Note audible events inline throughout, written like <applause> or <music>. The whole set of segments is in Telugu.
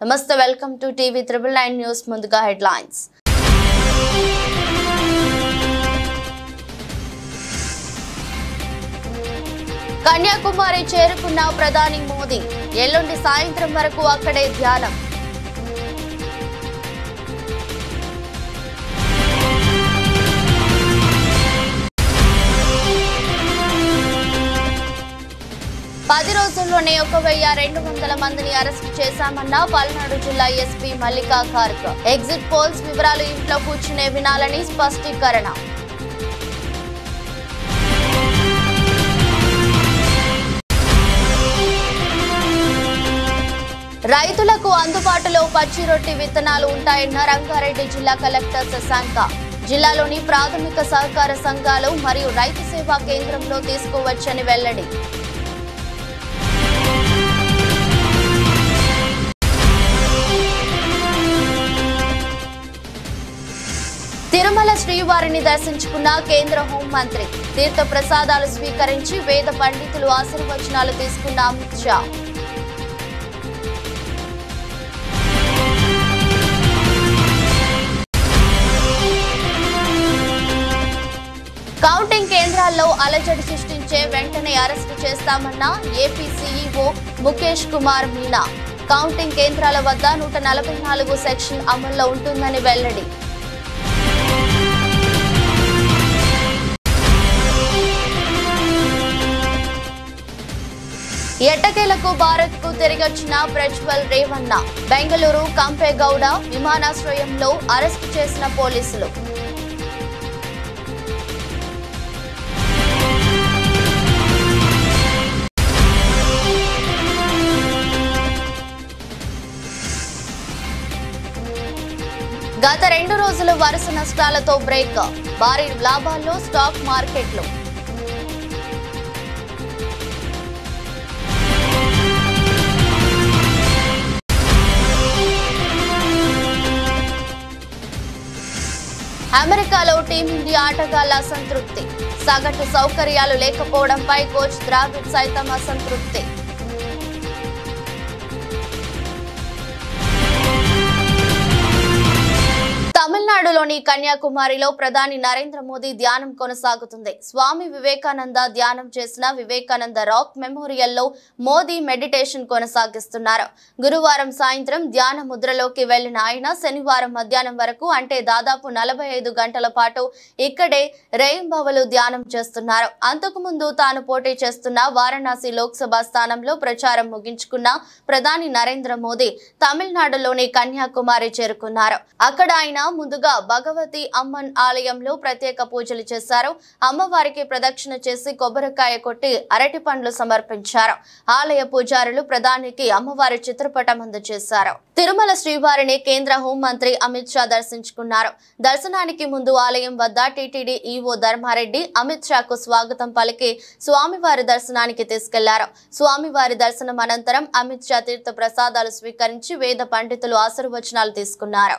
నమస్తే welcome to TV triple nine news ముందుగా హెడ్లైన్స్. కన్యాకుమారి చేరుకున్న ప్రధాని మోదీ ఎల్లుండి సాయంత్రం వరకు అక్కడే ధ్యానం. పది రోజుల్లోనే ఒక వెయ్యి రెండు వందల మందిని అరెస్ట్ చేశామన్న పల్నాడు జిల్లా SP Mallika Garg. Exit polls వివరాలు ఇంట్లో కూర్చునే వినాలని స్పష్టీకరణ. రైతులకు అందుబాటులో పచ్చి రొట్టి విత్తనాలు ఉంటాయన్న రంగారెడ్డి జిల్లా కలెక్టర్ శశాంక. జిల్లాలోని ప్రాథమిక సహకార సంఘాలు మరియు రైతు సేవా కేంద్రంలో తీసుకోవచ్చని వెల్లడి. తిరుమల శ్రీవారిని దర్శించుకున్న కేంద్ర హోంమంత్రి తీర్థ ప్రసాదాలు స్వీకరించి వేద పండితులు ఆశీర్వచనాలు తీసుకున్న అమిత్ షా. కౌంటింగ్ కేంద్రాల్లో అలజడి సృష్టించే వెంటనే అరెస్టు చేస్తామన్న AP CEO Mukesh Kumar Meena. Counting కేంద్రాల వద్ద నూట నలభై నాలుగు సెక్షన్ అమల్లో ఉంటుందని వెల్లడి. ఎట్టకేలకు భారత్కు తిరిగొచ్చిన ప్రజ్వల్ రేవన్న బెంగళూరు కంపేగౌడ విమానాశ్రయంలో అరెస్టు చేసిన పోలీసులు. గత రెండు రోజులు వరుస నష్టాలతో బ్రేక్ భారీ లాభాల్లో స్టాక్ మార్కెట్లు. అమెరికాలో టీమిండియా ఆటగాళ్ళ అసంతృప్తి. సగటు సౌకర్యాలు లేకపోవడంపై కోచ్ ద్రావిడ్ సైతం అసంతృప్తి. తమిళనాడులోని కన్యాకుమారిలో ప్రధాని నరేంద్ర మోదీ ధ్యానం కొనసాగుతుంది. స్వామి వివేకానంద ధ్యానం చేసిన వివేకానంద రాక్ మెమోరియల్లో మోదీ మెడిటేషన్ కొనసాగిస్తున్నారు. గురువారం సాయంత్రం ధ్యాన ముద్రలోకి వెళ్ళిన ఆయన శనివారం మధ్యాహ్నం వరకు అంటే దాదాపు నలభై ఐదు గంటల పాటు ఇక్కడే రేయింబవలు ధ్యానం చేస్తున్నారు. అంతకుముందు తాను పోటీ చేస్తున్న వారణాసి లోక్సభ స్థానంలో ప్రచారం ముగించుకున్న ప్రధాని నరేంద్ర మోదీ తమిళనాడులోని కన్యాకుమారి చేరుకున్నారు. అక్కడ ఆయన ముందుగా భగవతి అమ్మన్ ఆలయంలో ప్రత్యేక పూజలు చేశారు. అమ్మవారికి ప్రదక్షిణ చేసి కొబ్బరికాయ కొట్టి అరటి పండ్లు సమర్పించారు. ఆలయ పూజారులు ప్రధానికి అమ్మవారి చిత్రపటం అందజేశారు. తిరుమల శ్రీవారిని కేంద్ర హోంమంత్రి అమిత్ షా దర్శించుకున్నారు. దర్శనానికి ముందు ఆలయం వద్ద టీటీడీ ఈవో ధర్మారెడ్డి అమిత్ షాకు స్వాగతం పలికి స్వామివారి దర్శనానికి తీసుకెళ్ళారు. స్వామివారి దర్శనం అనంతరం అమిత్ షా తీర్థ ప్రసాదాలు స్వీకరించి వేద పండితులు ఆశీర్వచనాలు తీసుకున్నారు.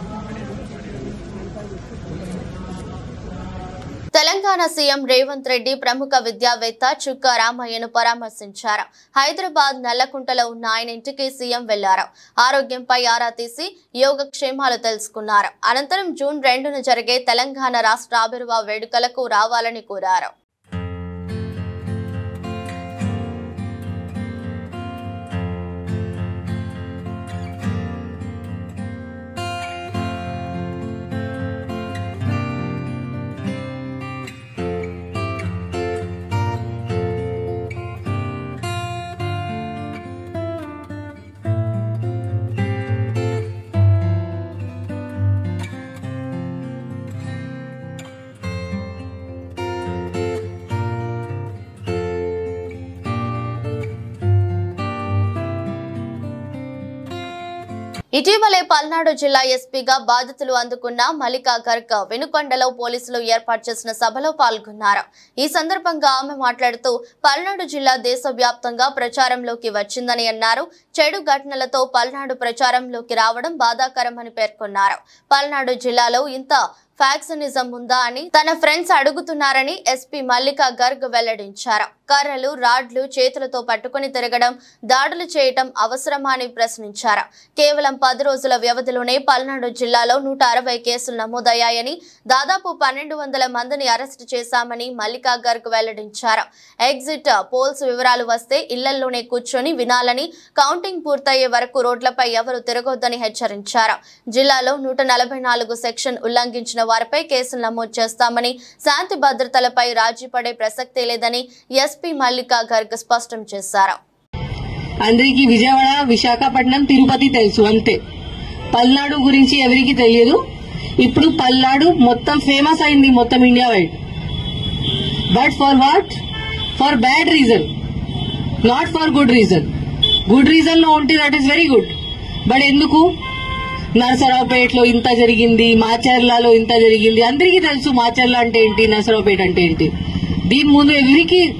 తెలంగాణ సీఎం రేవంత్ రెడ్డి ప్రముఖ విద్యావేత్త చుక్క రామయ్యను పరామర్శించారు. హైదరాబాద్ నల్లకుంటలో ఉన్న ఆయన ఇంటికి సీఎం వెళ్ళారు. ఆరోగ్యంపై ఆరా తీసి యోగక్షేమాలు తెలుసుకున్నారు. అనంతరం జూన్ రెండున జరిగే తెలంగాణ రాష్ట్ర ఆవిర్భావ వేడుకలకు రావాలని కోరారు. ఇటీవలే పల్నాడు జిల్లా ఎస్పీగా బాధితులు అందుకున్న మల్లికా గర్గ్ వెనుకొండలో పోలీసులు ఏర్పాటు చేసిన సభలో పాల్గొన్నారు. ఈ సందర్భంగా ఆమె మాట్లాడుతూ పల్నాడు జిల్లా దేశవ్యాప్తంగా ప్రచారంలోకి వచ్చిందని అన్నారు. చెడు ఘటనలతో పల్నాడు ప్రచారంలోకి రావడం బాధాకరమని పేర్కొన్నారు. పల్నాడు జిల్లాలో ఇంత ఫ్యాక్సినిజం ఉందా అని తన ఫ్రెండ్స్ అడుగుతున్నారని ఎస్పీ మల్లికా గర్గ్ వెల్లడించారు. కర్రలు రాడ్లు చేతులతో పట్టుకుని తిరగడం దాడులు చేయటం అవసరమా అని ప్రశ్నించారు. కేవలం పది రోజుల వ్యవధిలోనే పల్నాడు జిల్లాలో నూట అరవై కేసులు నమోదయ్యాయని దాదాపు పన్నెండు వందల మందిని అరెస్టు చేశామని మల్లికా గర్గ్ వెల్లడించారు. ఎగ్జిట్ పోల్స్ వివరాలు వస్తే ఇళ్ళలోనే కూర్చొని వినాలని కౌంటింగ్ పూర్తయ్యే వరకు రోడ్లపై ఎవరు తిరగొద్దని హెచ్చరించారు. జిల్లాలో నూట నలభై నాలుగు సెక్షన్ ఉల్లంఘించిన వారిపై కేసులు నమోదు చేస్తామని శాంతి భద్రతలపై రాజీ పడే ప్రసక్తే లేదని ఎస్పీ మల్లికా గర్గ్ స్పష్టం చేశారు. అందరికీ విజయవాడ విశాఖపట్నం తిరుపతి తెలుసు అంతే. పల్నాడు గురించి ఎవరికి తెలియదు. ఇప్పుడు పల్నాడు మొత్తం ఫేమస్ అయింది మొత్తం India wide but for what for bad reason not for good reason good రీజన్లో ఉంటే that is very good but ఎందుకు? నరసరావుపేటలో ఇంత జరిగింది మాచర్లలో ఇంత జరిగింది అందరికీ తెలుసు మాచర్ల అంటే ఏంటి నరసరావుపేట అంటే ఏంటి. దీని ముందు ఎవరికి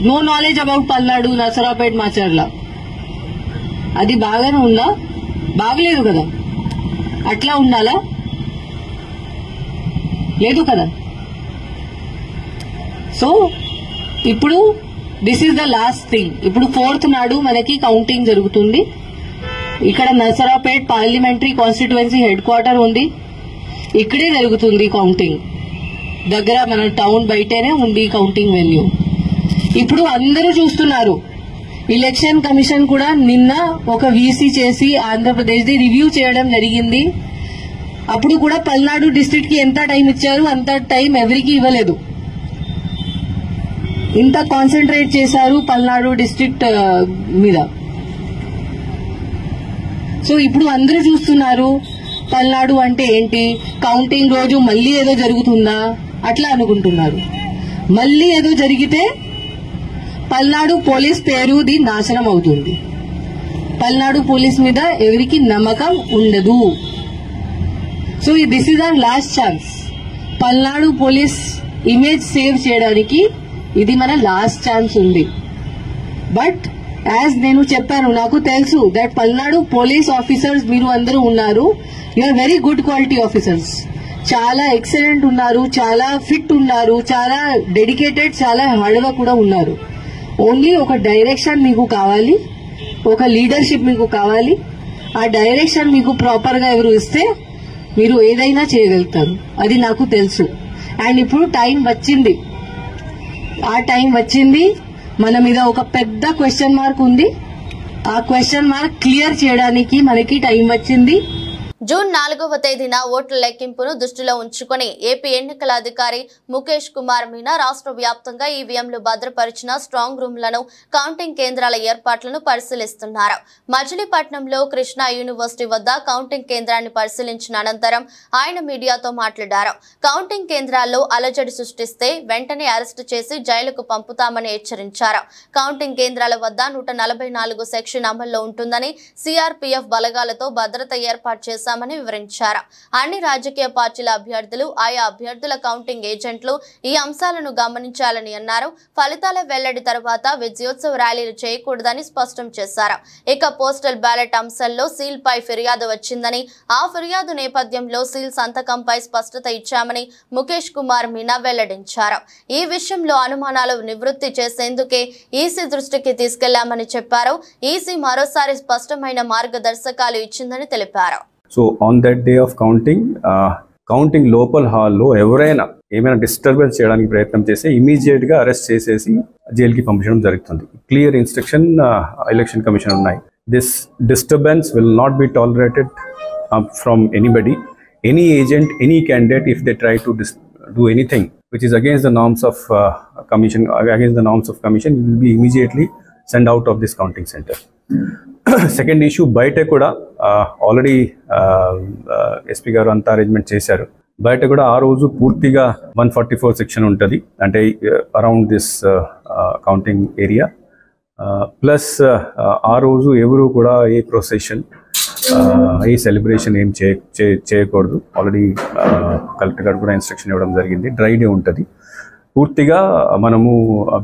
no knowledge about Palnadu Narasaraopet Macherla. అది బాగానే ఉందా? బాగలేదు కదా. అట్లా ఉండాలా? లేదు కదా. సో ఇప్పుడు this is the last thing ఇప్పుడు ఫోర్త్ నాడు మనకి కౌంటింగ్ జరుగుతుంది. ఇక్కడ Narasaraopet parliamentary constituency head quarter ఉంది. ఇక్కడే జరుగుతుంది కౌంటింగ్ దగ్గర మన టౌన్ బయటనే ఉంది కౌంటింగ్ వెన్యూ ఇప్పుడు అందరూ చూస్తున్నారు. ఎలక్షన్ కమిషన్ కూడా నిన్న ఒక వీసీ చేసి ఆంధ్రప్రదేశ్ది రివ్యూ చేయడం జరిగింది. అప్పుడు కూడా పల్నాడు డిస్ట్రిక్ట్కి ఎంత టైం ఇచ్చారు అంత టైం ఎవరికి ఇవ్వలేదు. ఇంత కాన్సన్ట్రేట్ చేశారు పల్నాడు డిస్ట్రిక్ట్ మీద. సో ఇప్పుడు అందరూ చూస్తున్నారు పల్నాడు అంటే ఏంటి? కౌంటింగ్ రోజు మళ్ళీ ఏదో జరుగుతుందా? అట్లా అనుకుంటున్నారు. మళ్ళీ ఏదో జరిగితే పల్నాడు పోలీస్ పేరుది నాశనం అవుతుంది. పల్నాడు పోలీస్ మీద ఎవరికి నమ్మకం ఉండదు. So this is our last chance Palnadu police image save చేయడానికి ఇది మన లాస్ట్ ఛాన్స్ ఉంది. బట్ యాజ్ నేను చెప్పాను నాకు తెలుసు దట్ పల్నాడు పోలీస్ ఆఫీసర్స్ మీరు అందరూ ఉన్నారు. Are very good quality officers చాలా ఎక్సలెంట్ ఉన్నారు చాలా ఫిట్ ఉన్నారు చాలా డెడికేటెడ్ చాలా హార్డ్గా కూడా ఉన్నారు. ఓన్లీ ఒక డైరెక్షన్ మీకు కావాలి ఒక లీడర్షిప్ మీకు కావాలి. ఆ డైరెక్షన్ మీకు ప్రాపర్గా ఎవరు ఇస్తే మీరు ఏదైనా చేయగలుగుతారు. అది నాకు తెలుసు. అండ్ ఇప్పుడు టైం వచ్చింది. ఆ టైం వచ్చింది. మన మీద ఒక పెద్ద క్వశ్చన్ మార్క్ ఉంది. ఆ క్వశ్చన్ మార్క్ క్లియర్ చేయడానికి మనకి టైం వచ్చింది. జూన్ నాలుగవ తేదీన ఓట్ల లెక్కింపును దృష్టిలో ఉంచుకొని ఏపీ ఎన్నికల అధికారి ముఖేష్ కుమార్ మీనా రాష్ట్ర వ్యాప్తంగా ఈవీఎంలు భద్రపరిచిన స్ట్రాంగ్ రూమ్లను కౌంటింగ్ కేంద్రాల ఏర్పాట్లను పరిశీలిస్తున్నారు. మచిలీపట్నంలో కృష్ణా యూనివర్సిటీ వద్ద కౌంటింగ్ కేంద్రాన్ని పరిశీలించిన అనంతరం ఆయన మీడియాతో మాట్లాడారు. కౌంటింగ్ కేంద్రాల్లో అలజడి సృష్టిస్తే వెంటనే అరెస్టు చేసి జైలుకు పంపుతామని హెచ్చరించారు. కౌంటింగ్ కేంద్రాల వద్ద నూట నలభై నాలుగు సెక్షన్ అమల్లో ఉంటుందని సిఆర్పీఎఫ్ బలగాలతో భద్రత ఏర్పాటు చేశారు. చేస్తామని వివరించారు. అన్ని రాజకీయ పార్టీల అభ్యర్థులు ఆయా అభ్యర్థుల కౌంటింగ్ ఏజెంట్లు ఈ అంశాలను గమనించాలని అన్నారు. ఫలితాల వెల్లడి తర్వాత విజయోత్సవ ర్యాలీలు చేయకూడదని స్పష్టం చేశారు. ఇక పోస్టల్ బ్యాలెట్ అంశంలో సీల్ పై ఫిర్యాదు వచ్చిందని ఆ ఫిర్యాదు నేపథ్యంలో సీల్ సంతకంపై స్పష్టత ఇచ్చామని ముఖేష్ కుమార్ మీనా వెల్లడించారు. ఈ విషయంలో అనుమానాలు నివృత్తి చేసేందుకే ఈసీ దృష్టికి తీసుకెళ్ళామని చెప్పారు. ఈసీ మరోసారి స్పష్టమైన మార్గదర్శకాలు ఇచ్చిందని తెలిపారు. So on that day of counting counting లోపల హాల్లో ఎవరైనా ఏమైనా డిస్టర్బెన్స్ చేయడానికి ప్రయత్నం చేస్తే ఇమీడియట్గా అరెస్ట్ చేసేసి జైలుకి పంపించడం జరుగుతుంది. క్లియర్ ఇన్స్ట్రక్షన్ ఎలక్షన్ కమిషన్ ఉన్నాయి. This disturbance will not be tolerated from anybody any agent any candidate if they try to do anything which is against the norms of uh, commission against the norms of commission will be immediately sent out of this counting center. <clears throat> Second issue బయట కూడా ఆల్రెడీ ఎస్పీ గారు అంతా అరేంజ్మెంట్ చేశారు. బయట కూడా ఆ రోజు పూర్తిగా వన్ ఫార్టీ ఫోర్ సెక్షన్ ఉంటుంది. అంటే around this counting area plus ఆ రోజు ఎవరు కూడా ఏ ప్రొసెషన్ ఏ సెలబ్రేషన్ ఏం చేయ చేయకూడదు. ఆల్రెడీ కలెక్టర్ గారు కూడా ఇన్స్ట్రక్షన్ ఇవ్వడం జరిగింది. డ్రై డే ఉంటుంది. పూర్తిగా మనము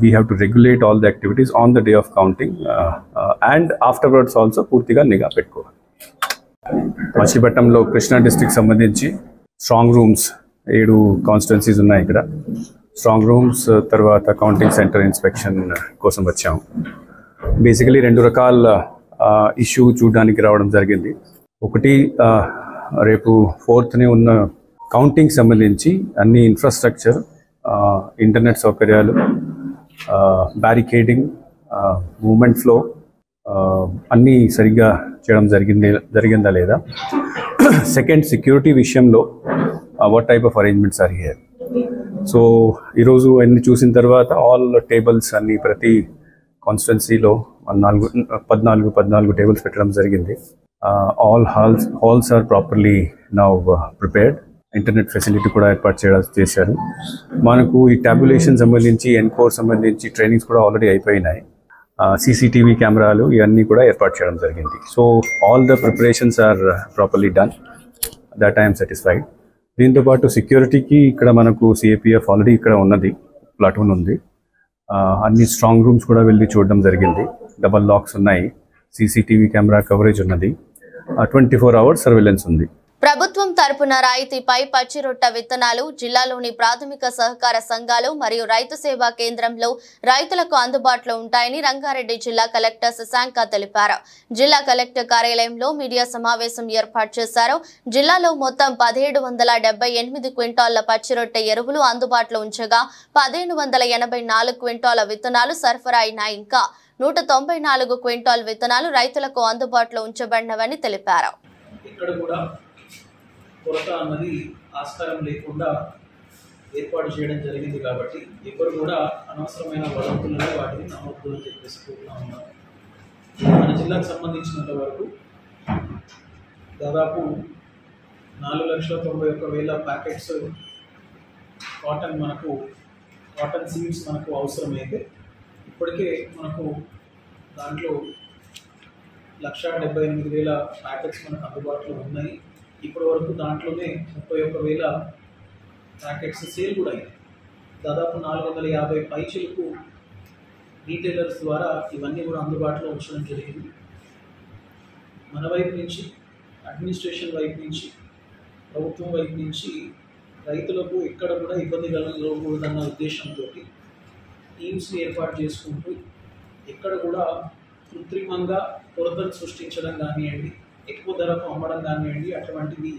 we have to regulate all the activities on the day of counting and afterwards also పూర్తిగా నిఘా పెట్టుకోవాలి. మచిలీపట్నంలో కృష్ణా డిస్టిక్ సంబంధించి స్ట్రాంగ్ రూమ్స్ ఏడు కాన్స్టిట్యున్సీస్ ఉన్నాయి ఇక్కడ. స్ట్రాంగ్ రూమ్స్ తర్వాత కౌంటింగ్ సెంటర్ ఇన్స్పెక్షన్ కోసం వచ్చాము. బేసికలీ రెండు రకాల ఇష్యూ చూడడానికి రావడం జరిగింది. ఒకటి రేపు ఫోర్త్ని ఉన్న కౌంటింగ్ సంబంధించి అన్ని ఇన్ఫ్రాస్ట్రక్చర్ ఇంటర్నెట్ సౌకర్యాలు బ్యారికేడింగ్ మూమెంట్ ఫ్లో అన్నీ సరిగ్గా చేయడం జరిగింది జరిగిందా లేదా? సెకండ్ సెక్యూరిటీ విషయంలో what type of arrangements are here so ఈరోజు అన్ని చూసిన తర్వాత ఆల్ టేబుల్స్ అన్ని ప్రతి కాన్స్టిట్యున్సీలో నాలుగు పద్నాలుగు పద్నాలుగు టేబుల్స్ పెట్టడం జరిగింది. All halls halls are properly now prepared internet facility కూడా ఏర్పాటు చేయడం చేశారు. మనకు ఈ టాబ్యులేషన్ సంబంధించి ఎన్కోర్ సంబంధించి ట్రైనింగ్స్ కూడా ఆల్రెడీ అయిపోయినాయి. సీసీటీవీ కెమెరాలు ఇవన్నీ కూడా ఏర్పాటు చేయడం జరిగింది. So all the preparations are properly done that I'm satisfied దీంతో పాటు సెక్యూరిటీకి ఇక్కడ మనకు సిఏపిఎఫ్ ఆల్రెడీ ఇక్కడ ఉన్నది. ప్లాటూన్ ఉంది. అన్ని స్ట్రాంగ్ రూమ్స్ కూడా వెళ్ళి చూడడం జరిగింది. డబల్ లాక్స్ ఉన్నాయి. సీసీటీవీ కెమెరా కవరేజ్ ఉన్నది. ట్వంటీ ఫోర్ అవర్స్ సర్వేలెన్స్ ఉంది. ప్రభుత్వం తరపున రాయితీపై పచ్చిరొట్ట విత్తనాలు జిల్లాలోని ప్రాథమిక సహకార సంఘాలు మరియు రైతు సేవా కేంద్రంలో రైతులకు అందుబాటులో ఉంటాయని రంగారెడ్డి జిల్లా కలెక్టర్ శశాంక తెలిపారు. జిల్లా కలెక్టర్ కార్యాలయంలో మీడియా సమావేశం ఏర్పాటు చేశారు. జిల్లాలో మొత్తం పదిహేడు వందల డెబ్బై ఎనిమిది క్వింటాళ్ళ పచ్చిరొట్ట ఎరువులు అందుబాటులో ఉంచగా పదిహేను వందల ఎనభై నాలుగు క్వింటాల విత్తనాలు సరఫరా అయినాయి. ఇంకా నూట తొంభై నాలుగు క్వింటాల్ విత్తనాలు రైతులకు అందుబాటులో ఉంచబడినవని తెలిపారు. ఇక్కడ కూడా కొరత అన్నది ఆస్కారం లేకుండా ఏర్పాటు చేయడం జరిగింది కాబట్టి ఎవరు కూడా అనవసరమైన వదంతులను వాటిని నమ్మొద్దు అని చెప్పేసి కోరుతా ఉన్నాం. మన జిల్లాకు సంబంధించినంత వరకు దాదాపు నాలుగు లక్షల తొంభై ఒక్క వేల ప్యాకెట్స్ కాటన్ మనకు కాటన్ సీడ్స్ మనకు అవసరమైతే ఇప్పటికే మనకు దాంట్లో లక్ష డెబ్బై ఎనిమిది వేల ప్యాకెట్స్ మనకు అందుబాటులో ఉన్నాయి. ఇప్పటి వరకు దాంట్లోనే ముప్పై ఒక్క వేల ప్యాకెట్స్ సేల్ కూడా అయ్యాయి. దాదాపు నాలుగు వందల యాభై పైచలకు రీటైలర్స్ ద్వారా ఇవన్నీ కూడా అందుబాటులో ఉంచడం జరిగింది. మన వైపు నుంచి అడ్మినిస్ట్రేషన్ వైపు నుంచి ప్రభుత్వం వైపు నుంచి రైతులకు ఎక్కడ కూడా ఇబ్బంది కలగకూడదన్న ఉద్దేశంతో టీమ్స్ని ఏర్పాటు చేసుకుంటూ ఎక్కడ కూడా కృత్రిమంగా కొరతను సృష్టించడం కానివ్వండి ఎక్కువ ధరకు అమ్మడం కానివ్వండి అటువంటివి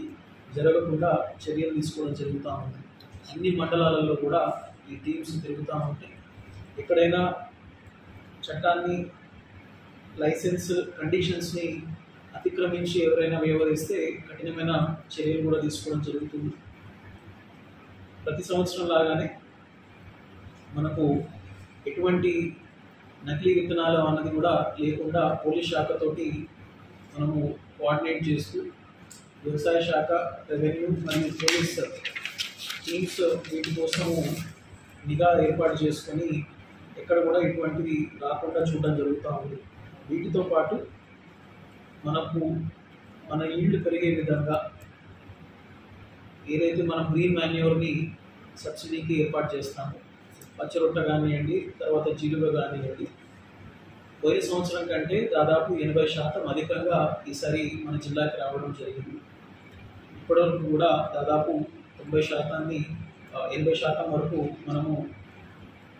జరగకుండా చర్యలు తీసుకోవడం జరుగుతూ ఉంది. అన్ని మండలాలలో కూడా ఈ టీమ్స్ తిరుగుతూ ఉంటాయి. ఎక్కడైనా చట్టాన్ని లైసెన్స్ కండిషన్స్ని అతిక్రమించి ఎవరైనా వ్యవహరిస్తే కఠినమైన చర్యలు కూడా తీసుకోవడం జరుగుతుంది. ప్రతి సంవత్సరం లాగానే మనకు ఎటువంటి నకిలీ విత్తనాలు అన్నది కూడా లేకుండా పోలీస్ శాఖతోటి మనము కోఆర్డినేట్ చేస్తూ వ్యవసాయ శాఖ రెవెన్యూ మరియు పోలీస్ టీమ్స్ వీటి కోసము నిఘా ఏర్పాటు చేసుకొని ఎక్కడ కూడా ఇటువంటివి రాకుండా చూడడం జరుగుతూ ఉంది. వీటితో పాటు మనకు మన ఈల్డ్ పెరిగే విధంగా ఏదైతే మనం గ్రీన్ మాన్యూర్ని సబ్సిడీకి ఏర్పాటు చేస్తామో పచ్చరొట్ట కానివ్వండి తర్వాత జీలుగ కానివ్వండి పోయిన సంవత్సరం కంటే దాదాపు ఎనభై శాతం అధికంగా ఈసారి మన జిల్లాకి రావడం జరిగింది. ఇప్పటివరకు కూడా దాదాపు తొంభై శాతాన్ని ఎనభై శాతం వరకు మనము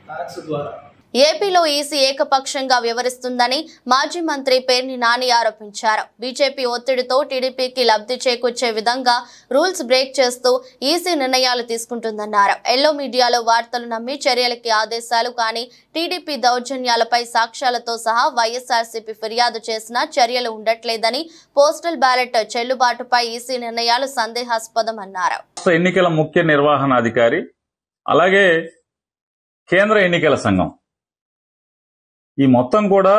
ట్యాక్స్ ద్వారా ఏపీలో ఈసీ ఏకపక్షంగా వ్యవహరిస్తుందని మాజీ మంత్రి పేర్ని నాని ఆరోపించారు. బీజేపీ ఒత్తిడితో టీడీపీకి లబ్ధి చేకూర్చే విధంగా రూల్స్ బ్రేక్ చేస్తూ ఈసీ నిర్ణయాలు తీసుకుంటుందన్నారు. ఎల్లో మీడియాలో వార్తలు నమ్మి చర్యలకి ఆదేశాలు కానీ టీడీపీ దౌర్జన్యాలపై సాక్ష్యాలతో సహా వైఎస్ఆర్సీపీ ఫిర్యాదు చేసినా చర్యలు ఉండట్లేదని పోస్టల్ బ్యాలెట్ చెల్లుబాటుపై ఈసీ నిర్ణయాలు సందేహాస్పదమన్నారు. అన్నారు ఎన్నికల ముఖ్య నిర్వహణాధికారి అలాగే కేంద్ర ఎన్నికల సంఘం. ఈ మొత్తం కూడా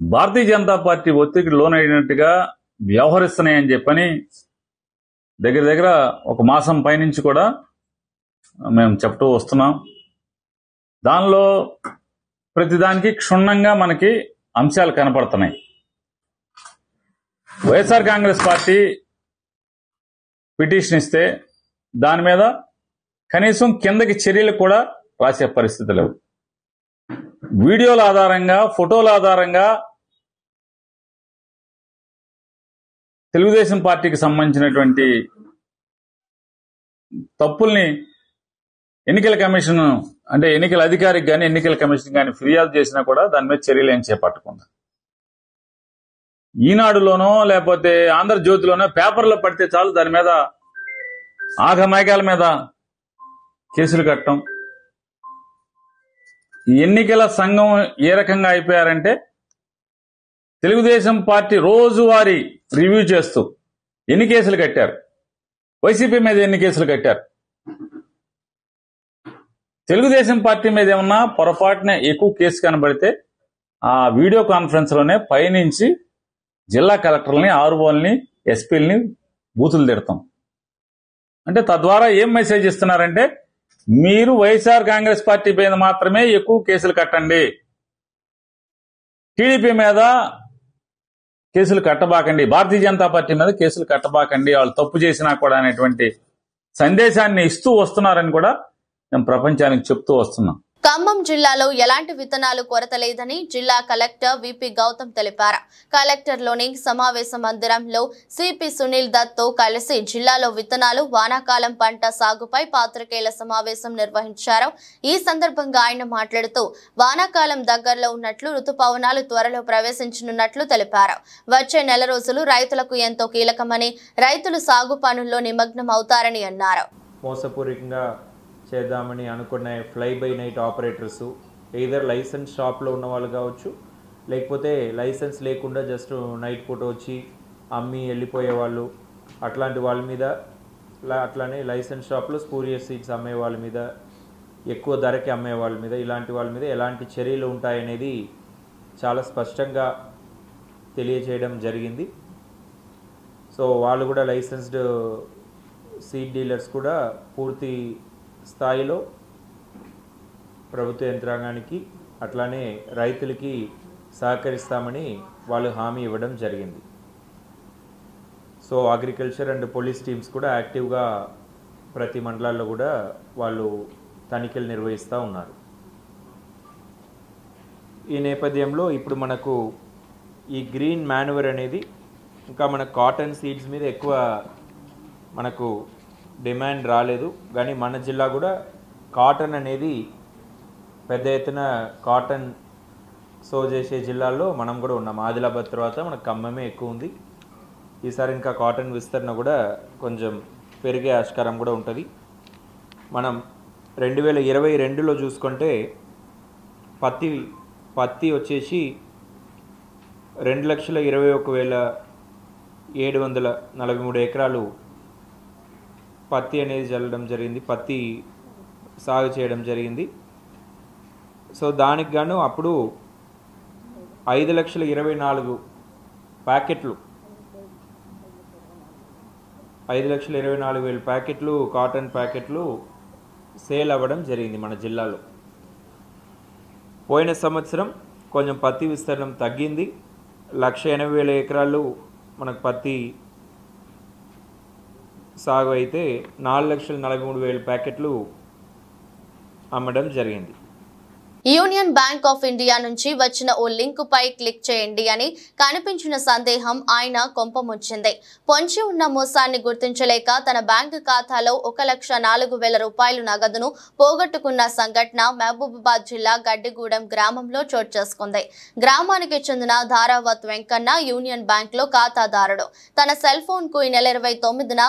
భారతీయ జనతా పార్టీ ఒత్తిడికి లోనైనట్టుగా వ్యవహరిస్తున్నాయని చెప్పని దగ్గర దగ్గర ఒక మాసం పైనుంచి కూడా మేము చెప్తూ వస్తున్నాం. దానిలో ప్రతిదానికి క్షుణ్ణంగా మనకి అంశాలు కనపడుతున్నాయి. వైఎస్ఆర్ కాంగ్రెస్ పార్టీ పిటిషన్ ఇస్తే దాని మీద కనీసం కిందకి చర్యలు కూడా రాసే పరిస్థితి లేవు. వీడియోల ఆధారంగా ఫోటోల ఆధారంగా తెలుగుదేశం పార్టీకి సంబంధించినటువంటి తప్పుల్ని ఎన్నికల కమిషన్ అంటే ఎన్నికల అధికారికి కానీ ఎన్నికల కమిషన్ కానీ ఫిర్యాదు చేసినా కూడా దాని మీద చర్యలు ఏం చేపట్టకుండా. ఈనాడులోనో లేకపోతే ఆంధ్రజ్యోతిలోనో పేపర్లో పడితే చాలు దాని మీద ఆఘమేఘాల మీద కేసులు కట్టడం. ఎన్నికల సంఘం ఏ రకంగా అయిపోయారంటే తెలుగుదేశం పార్టీ రోజువారీ రివ్యూ చేస్తూ ఎన్ని కేసులు కట్టారు? వైసీపీ మీద ఎన్ని కేసులు కట్టారు? తెలుగుదేశం పార్టీ మీద ఏమన్నా పొరపాటున ఎక్కువ కేసు కనబడితే ఆ వీడియో కాన్ఫరెన్స్లోనే పైనుంచి జిల్లా కలెక్టర్లని ఆర్ఓల్ని ఎస్పీలని బూతులు తిడతాం. అంటే తద్వారా ఏం మెసేజ్ ఇస్తున్నారంటే మీరు వైఎస్ఆర్ కాంగ్రెస్ పార్టీ మీద మాత్రమే ఎక్కువ కేసులు కట్టండి. టీడీపీ మీద కేసులు కట్టబాకండి. భారతీయ జనతా పార్టీ మీద కేసులు కట్టబాకండి. వాళ్ళు తప్పు చేసినా కూడా అనేటువంటి సందేశాన్ని ఇస్తూ వస్తున్నారని కూడా మేము ప్రపంచానికి చెప్తూ వస్తున్నాం ఖమ్మం జిల్లాలో ఎలాంటి విత్తనాలు కొరత లేదని జిల్లా కలెక్టర్ విపి గౌతమ్ తెలిపారు. కలెక్టర్లోని సమావేశ మందిరంలో సిపి సునీల్ దత్తో కలిసి జిల్లాలో విత్తనాలు వానాకాలం పంట సాగుపై పాత్రికేయుల సమావేశం నిర్వహించారు. ఈ సందర్భంగా ఆయన మాట్లాడుతూ వానాకాలం దగ్గరలో ఉన్నట్లు ఋతుపవనాలు త్వరలో ప్రవేశించనున్నట్లు తెలిపారు. వచ్చే నెల రోజులు రైతులకు ఎంతో కీలకమని రైతులు సాగు పనుల్లో నిమగ్నం అవుతారని అన్నారు. మోసపూరికంగా చేద్దామని అనుకునే fly by night operators either license షాప్లో ఉన్న వాళ్ళు కావచ్చు లేకపోతే లైసెన్స్ లేకుండా జస్ట్ నైట్ పూట వచ్చి అమ్మి వెళ్ళిపోయే వాళ్ళు అట్లాంటి వాళ్ళ మీద అట్లానే లైసెన్స్ షాప్లో స్పూరియస్ సీట్స్ అమ్మే వాళ్ళ మీద ఎక్కువ ధరకి అమ్మే వాళ్ళ మీద ఇలాంటి వాళ్ళ మీద ఎలాంటి చర్యలు ఉంటాయనేది చాలా స్పష్టంగా తెలియజేయడం జరిగింది. సో వాళ్ళు కూడా లైసెన్స్డ్ సీడ్ డీలర్స్ కూడా పూర్తి స్థాయిలో ప్రభుత్వ యంత్రాంగానికి అట్లానే రైతులకి సహకరిస్తామని వాళ్ళు హామీ ఇవ్వడం జరిగింది. So agriculture and police teams కూడా యాక్టివ్గా ప్రతి మండలాల్లో కూడా వాళ్ళు తనిఖీలు నిర్వహిస్తూ ఉన్నారు. ఈ నేపథ్యంలో ఇప్పుడు మనకు ఈ గ్రీన్ మాన్యువర్ అనేది ఇంకా మన కాటన్ సీడ్స్ మీద ఎక్కువ మనకు డిమాండ్ రాలేదు. కానీ మన జిల్లా కూడా కాటన్ అనేది పెద్ద ఎత్తున కాటన్ సో చేసే జిల్లాల్లో మనం కూడా ఉన్నాం. ఆదిలాబాద్ తర్వాత మనకు ఖమ్మమే ఎక్కువ ఉంది. ఈసారి ఇంకా కాటన్ విస్తరణ కూడా కొంచెం పెరిగే ఆస్కారం కూడా ఉంటుంది. మనం రెండు వేల ఇరవై రెండులో చూసుకుంటే పత్తి పత్తి వచ్చేసి రెండు లక్షల ఇరవై ఒక వేల ఏడు వందల నలభై మూడు ఎకరాలు పత్తి అనేది చల్లడం జరిగింది పత్తి సాగు చేయడం జరిగింది. సో దానికి గాను అప్పుడు ఐదు లక్షల ఇరవై నాలుగు ప్యాకెట్లు ఐదు లక్షల ఇరవై నాలుగు వేల ప్యాకెట్లు కాటన్ ప్యాకెట్లు సేల్ అవ్వడం జరిగింది మన జిల్లాలో. పోయిన సంవత్సరం కొంచెం పత్తి విస్తీర్ణం తగ్గింది. లక్ష ఎనభై వేల ఎకరాలు మనకు పత్తి సాగు అయితే నాలుగు లక్షల నలభై మూడు వేల ప్యాకెట్లు అమ్మడం జరిగింది. యూనియన్ బ్యాంక్ ఆఫ్ ఇండియా నుంచి వచ్చిన ఓ లింక్ పై క్లిక్ చేయండి అని కనిపించిన సందేహం ఆయన కొంపముచ్చింది పొంచి ఉన్న మోసాన్ని గుర్తించలేక తన బ్యాంకు ఖాతాలో ఒక లక్ష నాలుగు వేల రూపాయలు నగదును పోగొట్టుకున్న సంఘటన మహబూబాబాద్ జిల్లా గడ్డిగూడెం గ్రామంలో చోటు చేసుకుంది. గ్రామానికి చెందిన ధారావత్ వెంకన్న యూనియన్ బ్యాంక్లో ఖాతాదారుడు. తన సెల్ ఫోన్కు ఈ నెల ఇరవై తొమ్మిదిన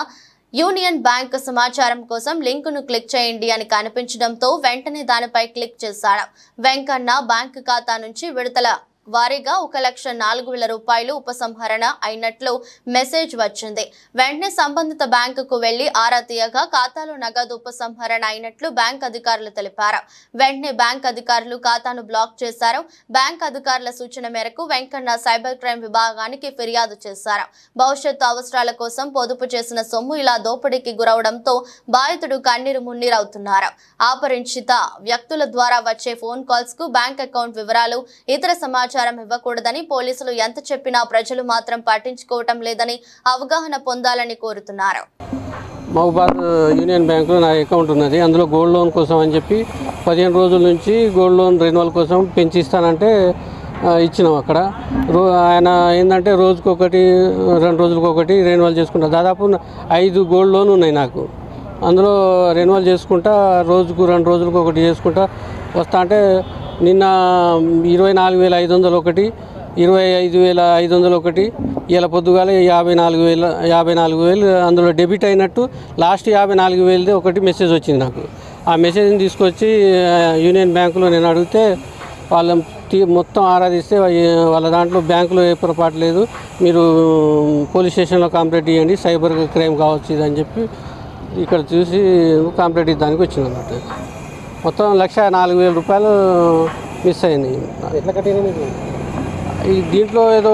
యూనియన్ బ్యాంక్ సమాచారం కోసం లింకును క్లిక్ చేయండి అని కనిపించడంతో వెంటనే దానిపై క్లిక్ చేశాడు వెంకన్న బ్యాంక్ ఖాతా నుంచి విడతల వారీగా ఒక లక్ష నాలుగు వేల రూపాయలు ఉపసంహరణ అయినట్లు మెసేజ్ వచ్చింది. వెంటనే సంబంధిత బ్యాంకుకు వెళ్ళి ఆరా తీయగా ఖాతాలో నగదు ఉపసంహరణ అయినట్లు బ్యాంక్ అధికారులు తెలిపారు. వెంటనే బ్యాంక్ అధికారులు ఖాతాను బ్లాక్ చేశారు. బ్యాంక్ అధికారుల సూచన మేరకు వెంకన్న సైబర్ క్రైమ్ విభాగానికి ఫిర్యాదు చేశారు. భవిష్యత్తు అవసరాల కోసం పొదుపు చేసిన సొమ్ము ఇలా దోపిడీకి గురవడంతో బాధితుడు కన్నీరు మున్నీరవుతున్నారు. ఆపరిచిత వ్యక్తుల ద్వారా వచ్చే ఫోన్ కాల్స్కు బ్యాంక్ అకౌంట్ వివరాలు ఇతర సమాచారం సమాచారం ఇవ్వకూడదని పోలీసులు ఎంత చెప్పినా ప్రజలు మాత్రం పట్టించుకోవటం లేదని అవగాహన పొందాలని కోరుతున్నారు. మహబాద్ యూనియన్ బ్యాంకులో నా అకౌంట్ ఉన్నది. అందులో గోల్డ్ లోన్ కోసం అని చెప్పి పదిహేను రోజుల నుంచి గోల్డ్ లోన్ రెన్యువల్ కోసం పెంచిస్తానంటే ఇచ్చినాం అక్కడ. రో ఆయన ఏంటంటే రోజుకొకటి రెండు రోజులకు ఒకటి రెన్యువల్ చేసుకుంటా. దాదాపు ఐదు గోల్డ్ లోన్ ఉన్నాయి నాకు. అందులో రెన్యువల్ చేసుకుంటా రోజుకు రెండు రోజులకు ఒకటి చేసుకుంటా వస్తా అంటే నిన్న ఇరవై నాలుగు వేల ఐదు వందలు ఒకటి ఇరవై ఐదు వేల ఐదు వందలు ఒకటి ఇలా పొద్దుగాల యాభై నాలుగు వేల యాభై నాలుగు వేలు అందులో డెబిట్ అయినట్టు లాస్ట్ యాభై నాలుగు వేలదే ఒకటి మెసేజ్ వచ్చింది నాకు. ఆ మెసేజ్ని తీసుకొచ్చి యూనియన్ బ్యాంకులో నేను అడిగితే వాళ్ళ మొత్తం ఆరాధిస్తే వాళ్ళ దాంట్లో బ్యాంకులో ఏ పొరపాటు లేదు మీరు పోలీస్ స్టేషన్లో కంప్లైంట్ ఇవ్వండి సైబర్ క్రైమ్ కావచ్చు ఇది అని చెప్పి ఇక్కడ చూసి కంప్లైంట్ ఇద్దానికి వచ్చింది మొత్తం లక్ష నాలుగు వేల రూపాయలు మిస్ అయింది. ఎట్లా ఈ దీంట్లో ఏదో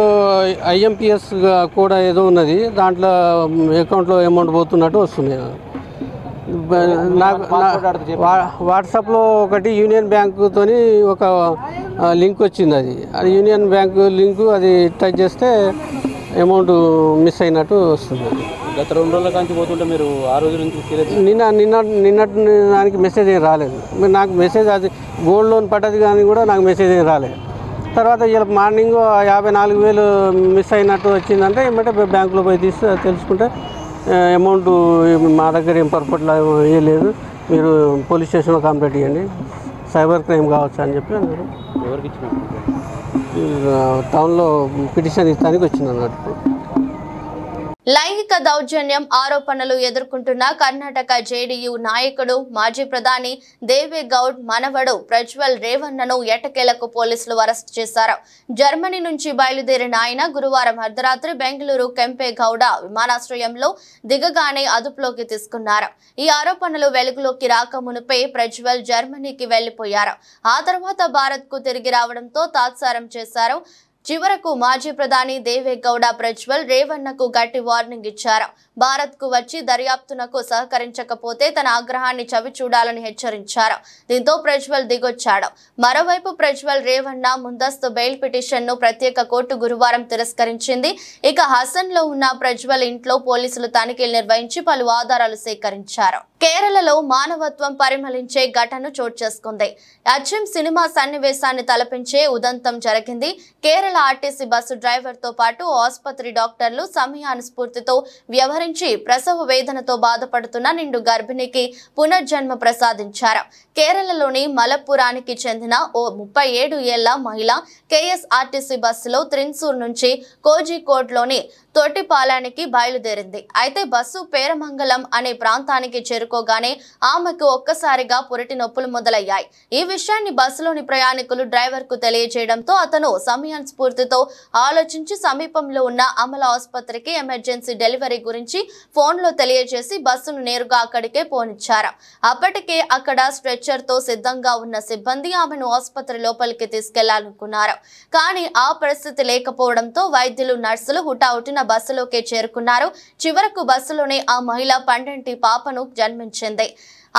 ఐఎంపిఎస్ కూడా ఏదో ఉన్నది. దాంట్లో అకౌంట్లో అమౌంట్ పోతున్నట్టు వస్తుంది బ- నాకు వాట్సాప్లో ఒకటి యూనియన్ బ్యాంకుతోని ఒక లింక్ వచ్చింది అది. అది యూనియన్ బ్యాంకు లింకు అది టచ్ చేస్తే అమౌంట్ మిస్ అయినట్టు వస్తుంది. గత రెండు రోజుల కాంచి పోతుంటే మీరు ఆ రోజు నుంచి నిన్న నిన్న నిన్నటి దానికి మెసేజ్ ఏం రాలేదు. మరి నాకు మెసేజ్ అది గోల్డ్ లోన్ పడ్డది కానీ కూడా నాకు మెసేజ్ ఏం రాలేదు. తర్వాత ఇలా మార్నింగ్ యాభై నాలుగు వేలు మిస్ అయినట్టు వచ్చిందంటే ఏమంటే బ్యాంకులో పోయి తీస్తే తెలుసుకుంటే అమౌంట్ మా దగ్గర ఏం పొరపాట్లు ఏ లేదు. మీరు పోలీస్ స్టేషన్లో కంప్లైంట్ ఇవ్వండి సైబర్ క్రైమ్ కావచ్చు అని చెప్పి అన్నారు. ఎవరికి ఇచ్చినారు? ఆ, టౌన్లో పిటిషన్ ఇస్తానికి వచ్చింది అన్నట్టు లైంగిక దౌర్జన్యం ఆరోపణలు ఎదుర్కొంటున్న కర్ణాటక జేడీయూ నాయకుడు మాజీ ప్రధాని దేవేగౌడ్ మనవడు ప్రజ్వల్ రేవన్నను ఎటకేలకు పోలీసులు అరెస్ట్ చేశారు. జర్మనీ నుంచి బయలుదేరిన ఆయన గురువారం అర్ధరాత్రి బెంగళూరు కెంపేగౌడ విమానాశ్రయంలో దిగగానే అదుపులోకి తీసుకున్నారు. ఈ ఆరోపణలు వెలుగులోకి రాక మునుపే ప్రజ్వల్ జర్మనీకి వెళ్ళిపోయారు ఆ తర్వాత భారత్కు తిరిగి రావడంతో తాత్సారం చేశారు చివరకు మాజీ ప్రధాని దేవేగౌడ ప్రజ్వల్ రేవణ్ణకు గట్టి వార్నింగ్ ఇచ్చారు. భారత్కు వచ్చి దర్యాప్తునకు సహకరించకపోతే తన ఆగ్రహాన్ని చవి చూడాలని హెచ్చరించారు. దీంతో ప్రజ్వల్ దిగొచ్చాడు. మరోవైపు ప్రజ్వల్ రేవన్న ముందస్తు బెయిల్ పిటిషన్ను ప్రత్యేక కోర్టు గురువారం తిరస్కరించింది. ఇక హసన్లో ఉన్న ప్రజ్వల్ ఇంట్లో పోలీసులు తనిఖీలు నిర్వహించి పలు ఆధారాలు సేకరించారు. కేరళలో మానవత్వం పరిమళించే ఘటన చోటు చేసుకుంది. అచ్చం సినిమా సన్నివేశాన్ని తలపించే ఉదంతం జరిగింది. కేరళ ఆర్టీసీ బస్సు డ్రైవర్తో పాటు ఆసుపత్రి డాక్టర్లు సమయానుస్ఫూర్తితో వ్యవహరించి ప్రసవ వేదనతో బాధపడుతున్న నిండు గర్భిణికి పునర్జన్మ ప్రసాదించారు. కేరళలోని మలప్పురానికి చెందిన ఓ ముప్పై ఏడు ఏళ్ళ మహిళ కేఎస్ఆర్టీసీ బస్సులో త్రిన్సూర్ నుంచి కోజికోడ్లోని తొట్టిపాలానికి బయలుదేరింది. అయితే బస్సు పేరమంగళం అనే ప్రాంతానికి చేరుకోగానే ఆమెకు ఒక్కసారిగా పురిటి నొప్పులు మొదలయ్యాయి. ఈ విషయాన్ని బస్సులోని ప్రయాణికులు డ్రైవర్కు తెలియజేయడంతో అతను సమయం స్ఫూర్తితో ఆలోచించి సమీపంలో ఉన్న అమల ఆసుపత్రికి ఎమర్జెన్సీ డెలివరీ గురించి ఫోన్లో తెలియజేసి బస్సును నేరుగా అక్కడికే పోనిచ్చారు. అప్పటికే అక్కడ స్ట్రెచ్చర్తో సిద్ధంగా ఉన్న సిబ్బంది ఆమెను ఆసుపత్రి లోపలికి తీసుకెళ్ళాలనుకున్నారు. కానీ ఆ పరిస్థితి లేకపోవడంతో వైద్యులు నర్సులు హుటాహుటిన బస్సులోకి చేరుకున్నారు. చివరకు బస్సులోనే ఆ మహిళ పండంటి పాపను జన్మించింది.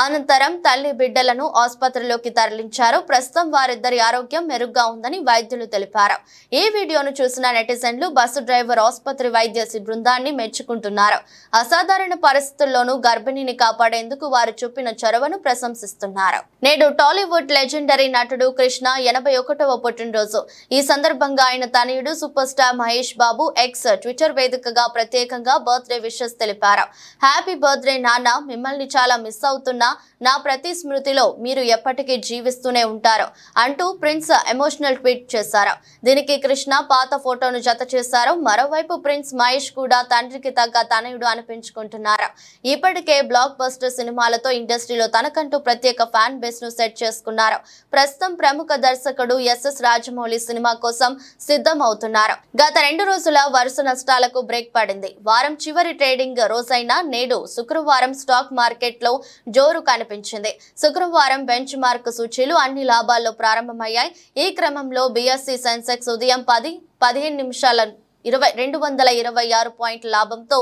అనంతరం తల్లి బిడ్డలను ఆసుపత్రిలోకి తరలించారు. ప్రస్తుతం వారిద్దరి ఆరోగ్యం మెరుగ్గా ఉందని వైద్యులు తెలిపారు. ఈ వీడియోను చూసిన నెటిజన్లు బస్సు డ్రైవర్ ఆసుపత్రి వైద్య బృందాన్ని మెచ్చుకుంటున్నారు. అసాధారణ పరిస్థితుల్లోనూ గర్భిణిని కాపాడేందుకు వారు చూపిన చొరవను ప్రశంసిస్తున్నారు. నేడు టాలీవుడ్ లెజెండరీ నటుడు కృష్ణ ఎనభై ఒకటవ పుట్టినరోజు. ఈ సందర్భంగా ఆయన తనయుడు super star Mahesh Babu X Twitter వేదికగా ప్రత్యేకంగా బర్త్డే విషెస్ తెలిపారు. హ్యాపీ బర్త్డే నాన్న. మిమ్మల్ని చాలా మిస్ అవుతున్నా. 있습니다. నా ప్రతి స్మృతిలో మీరు ఎప్పటికీ జీవిస్తూనే ఉంటారు అంటూ ప్రిన్స్ ఎమోషనల్ ట్వీట్ చేశారు. దీనికి కృష్ణ పాత ఫోటోను జత చేశారు. మరోవైపు ప్రిన్స్ మహేష్ కూడా తండ్రికి తగ్గ తనయుడు అనిపించుకుంటున్నారు. ఇప్పటికే బ్లాక్ బస్టర్ సినిమాలతో ఇండస్ట్రీలో తనకంటూ ప్రత్యేక ఫ్యాన్ బేస్ను సెట్ చేసుకున్నారు. ప్రస్తుతం ప్రముఖ దర్శకుడు ఎస్ఎస్ రాజమౌళి సినిమా కోసం సిద్ధం అవుతున్నారు గత రెండు రోజుల వరుస నష్టాలకు బ్రేక్ పడింది. వారం చివరి ట్రేడింగ్ రోజైన నేడు శుక్రవారం స్టాక్ మార్కెట్లో జోరు కనిపించింది శుక్రవారం బెంచ్ మార్క్ సూచీలు అన్ని లాభాల్లో ప్రారంభమయ్యాయి. ఈ క్రమంలో బీఎస్సీ సెన్సెక్స్ ఉదయం పది పదిహేను నిమిషాల ఇరవై రెండు వందల ఇరవై ఆరు పాయింట్ లాభంతో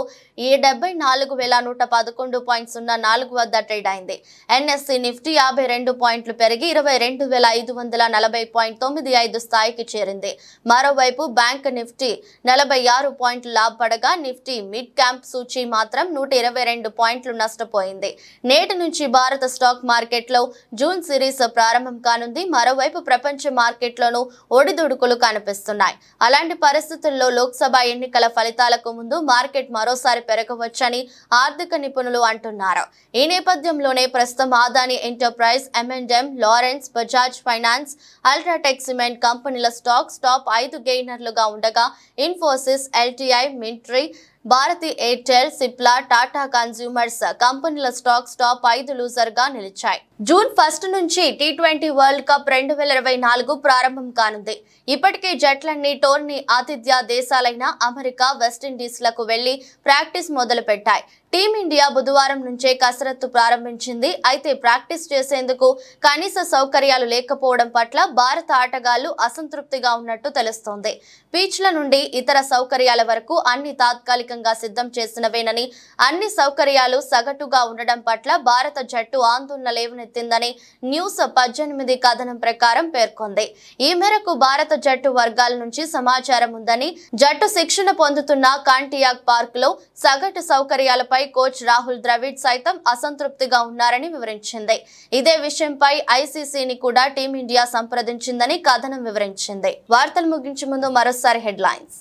ఈ డెబ్బై నాలుగు వేల నూట పదకొండు పాయింట్ సున్నా నాలుగు వద్ద ట్రేడ్ అయింది. ఎన్ఎస్సి నిఫ్టీ యాభై రెండు పాయింట్లు పెరిగి ఇరవై రెండు వేల ఐదు వందల నలభై పాయింట్ తొమ్మిది ఐదు స్థాయికి చేరింది. మరోవైపు బ్యాంక్ నిఫ్టీ నలభై ఆరు పాయింట్లు లాభపడగా నిఫ్టీ మిడ్ క్యాంప్ సూచి మాత్రం నూట ఇరవై రెండు పాయింట్లు నష్టపోయింది. నేటి నుంచి భారత స్టాక్ మార్కెట్లో జూన్ సిరీస్ ప్రారంభం కానుంది. మరోవైపు ప్రపంచ మార్కెట్లోనూ ఒడిదుడుకులు కనిపిస్తున్నాయి. అలాంటి పరిస్థితుల్లో లోక్సభ ఎన్నికల ఫలితాలకు ముందు మార్కెట్ మరోసారి పెరగవచ్చని ఆర్థిక నిపుణులు అంటున్నారు. ఈ నేపథ్యంలోనే ప్రస్తుతం Adani enterprise M and M Lawrence Bajaj finance UltraTech cement కంపెనీల స్టాక్స్ టాప్ ఐదు గెయినర్లుగా ఉండగా Infosys LTI Mindtree Bharti Airtel Cipla Tata consumers కంపెనీల స్టాక్స్ టాప్ ఐదు లూజర్గా నిలిచాయి. జూన్ ఫస్ట్ నుంచి టీ ట్వంటీ వరల్డ్ కప్ రెండు వేల ఇరవై నాలుగు ప్రారంభం కానుంది. ఇప్పటికే జట్లన్నీ టోర్నీ ఆతిథ్య దేశాలైన అమెరికా వెస్టిండీస్లకు వెళ్ళి ప్రాక్టీస్ మొదలుపెట్టాయి. టీమిండియా బుధవారం నుంచే కసరత్తు ప్రారంభించింది. అయితే ప్రాక్టీస్ చేసేందుకు కనీస సౌకర్యాలు లేకపోవడం పట్ల భారత ఆటగాళ్ళు అసంతృప్తిగా ఉన్నట్టు తెలుస్తోంది. పీచ్ల నుండి ఇతర సౌకర్యాల వరకు అన్ని తాత్కాలికంగా సిద్ధం చేసినవేనని అన్ని సౌకర్యాలు సగటుగా ఉండడం పట్ల భారత జట్టు ఆందోళన లేవనెత్తిందని న్యూస్ పద్దెనిమిది కథనం ప్రకారం పేర్కొంది. ఈ మేరకు భారత జట్టు వర్గాల నుంచి సమాచారం ఉందని జట్టు శిక్షణ పొందుతున్న కాంటియాక్ పార్క్లో సగటు సౌకర్యాలపై కోచ్ రాహుల్ ద్రవిడ్ సైతం అసంతృప్తిగా ఉన్నారని వివరించింది. ఇదే విషయంపై ఐసీసీని కూడా టీమిండియా సంప్రదించిందని కథనం వివరించింది. వార్తలు ముగించే ముందు మరోసారి హెడ్లైన్స్.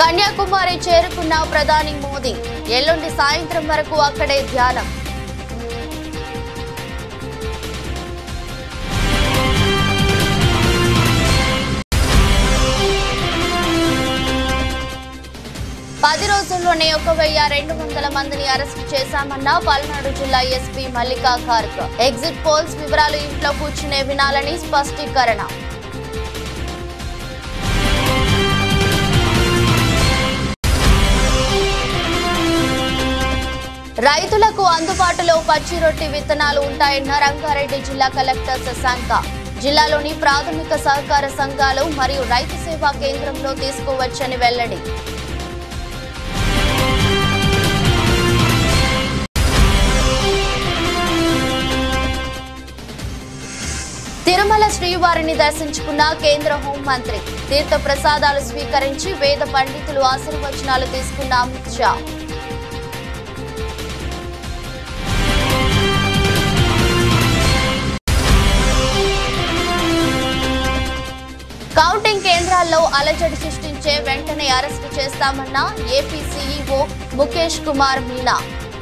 కన్యాకుమారి చేరుకున్న ప్రధాని మోదీ ఎల్లుండి సాయంత్రం వరకు అక్కడే ధ్యానం. పది రోజుల్లోనే ఒక వెయ్యి రెండు వందల మందిని అరెస్ట్ చేశామన్న పల్నాడు జిల్లా SP Mallika Garg. Exit polls వివరాలు ఇంట్లో కూర్చునే వినాలని స్పష్టీకరణ. రైతులకు అందుబాటులో పచ్చి రొట్టి విత్తనాలు ఉంటాయన్న రంగారెడ్డి జిల్లా కలెక్టర్ శశాంక. జిల్లాలోని ప్రాథమిక సహకార సంఘాలు మరియు రైతు సేవా కేంద్రంలో తీసుకోవచ్చని వెల్లడి. తిరుమల శ్రీవారిని దర్శించుకున్న కేంద్ర హోంమంత్రి తీర్థ ప్రసాదాలు స్వీకరించి వేద పండితులు ఆశీర్వచనాలు తీసుకున్న అమిత్ షా. కౌంటింగ్ కేంద్రాల్లో అలజడి సృష్టించే వెంటనే అరెస్టు చేస్తామన్న AP CEO Mukesh Kumar Meena.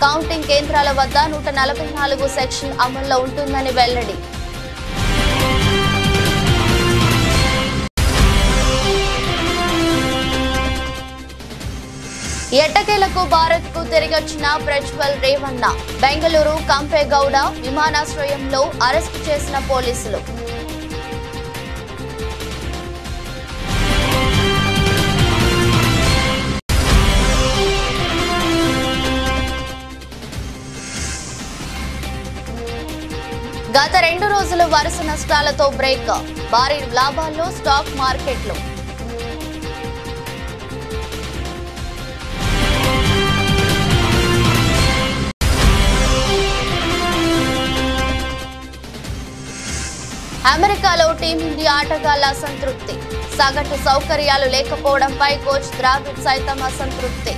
Counting కేంద్రాల వద్ద నూట నలభై నాలుగు సెక్షన్ అమల్లో ఉంటుందని వెల్లడి. ఎట్టకేలకు భారత్కు తిరిగొచ్చిన ప్రజ్వల్ రేవన్న బెంగళూరు కంపేగౌడ విమానాశ్రయంలో అరెస్టు చేసిన పోలీసులు. గత రెండు రోజులు వరుస నష్టాలతో బ్రేక్ భారీ లాభాల్లో స్టాక్ మార్కెట్లు. అమెరికాలో టీమిండియా ఆటగాళ్ళ అసంతృప్తి. సగటు సౌకర్యాలు లేకపోవడంపై కోచ్ ద్రావిడ్ సైతం అసంతృప్తి.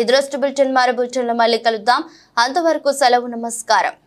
ఈ దృష్టి బులెటిన్ మరో బులెటిన్లో మళ్ళీ కలుద్దాం. అంతవరకు సెలవు నమస్కారం.